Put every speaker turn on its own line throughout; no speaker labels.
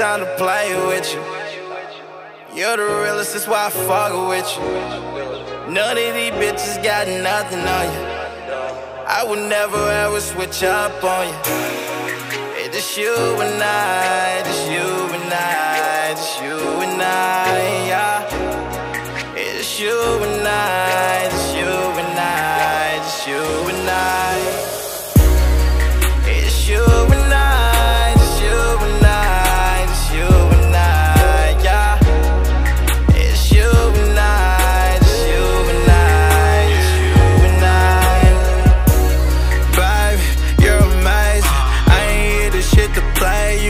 Time to play with you. You're the realest, that's why I fuck with you. None of these bitches got nothing on you. I would never ever switch up on you. It's just you and I,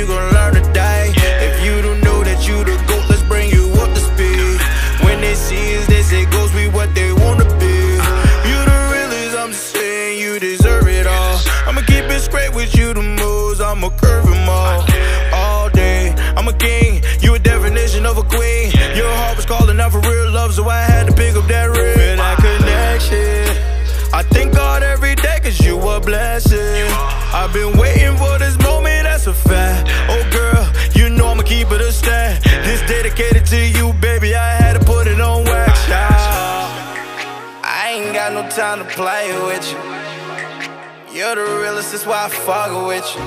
You gon' learn today. If you don't know that you the goat, let's bring you up to speed. When they see us, they say goes be what they wanna play with you. You're the realest, that's why I fuck with you.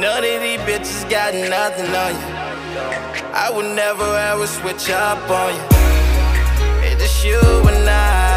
None of these bitches got nothing on you. I would never ever switch up on you. It's just you and I,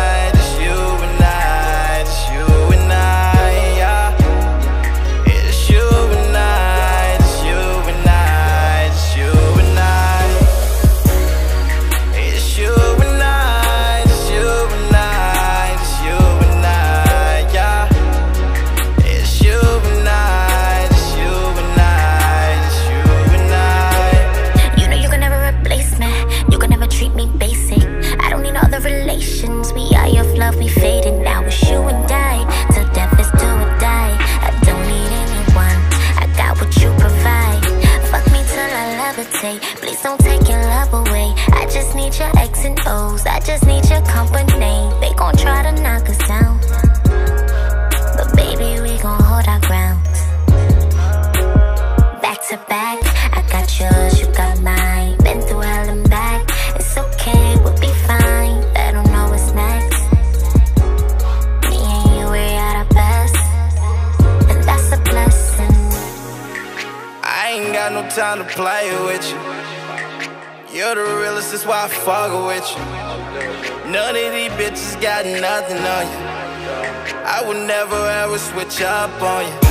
and
O's. I just need your company. They gon' try to knock us down. But baby, we gon' hold our ground back to back. I got yours, you got mine. Been through hell and back. It's okay, we'll be fine. They don't know what's next. Me and you, we're at our best, and that's a blessing.
I ain't got no time to play with you. You're the realest, that's why I fuck with you. None of these bitches got nothing on you. I would never ever switch up on you.